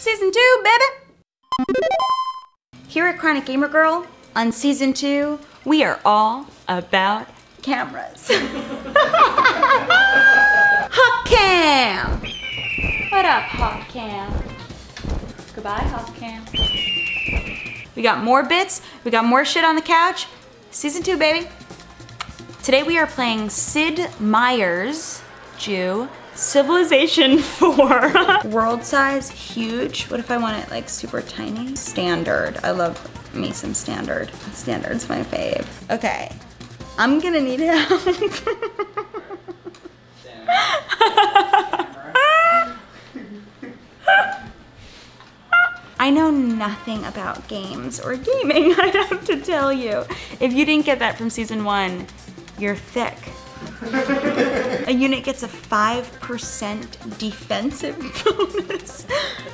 Season two, baby! Here at Chronic Gamer Girl, on season two, we are all about cameras. Hawk Cam! What up, Hot Cam? Goodbye, Hot Cam. We got more bits, we got more shit on the couch. Season two, baby. Today we are playing Sid Meier's Jew Civilization 4. World size, huge. What if I want it like super tiny? Standard. I love me some standard. Standard's my fave. Okay. I'm gonna need help. I know nothing about games or gaming, I have to tell you. If you didn't get that from season one, you're thick. a unit gets a 5% defensive bonus.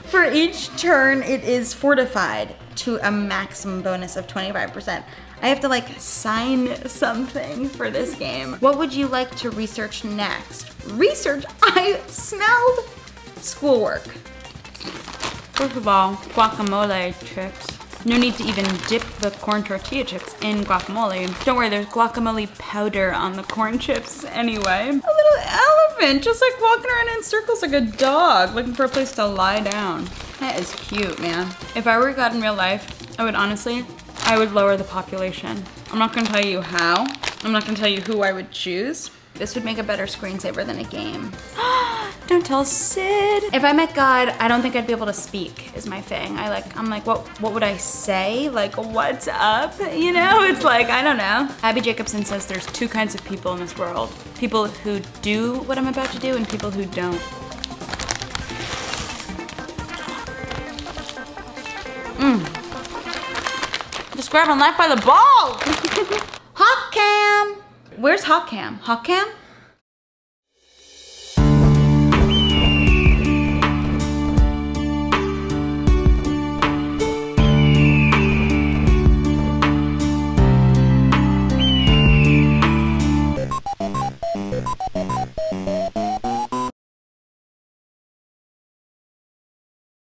For each turn, it is fortified to a maximum bonus of 25%. I have to like sign something for this game. What would you like to research next? Research? I smelled schoolwork. First of all, guacamole chips. No need to even dip the corn tortilla chips in guacamole. Don't worry, there's guacamole powder on the corn chips anyway. A little elephant, just like walking around in circles like a dog, looking for a place to lie down. That is cute, man. If I were God in real life, I would honestly, I would lower the population. I'm not gonna tell you how. I'm not gonna tell you who I would choose. This would make a better screensaver than a game. don't tell Sid. If I met God, I don't think I'd be able to speak is my thing. I like, I'm like, what, what would I say? Like, what's up? You know, it's like, I don't know. Abbi Jacobson says there's two kinds of people in this world. People who do what I'm about to do and people who don't. Mm. Just grabbing life by the ball. Hawk Cam. Where's Hawk Cam? Hawk Cam?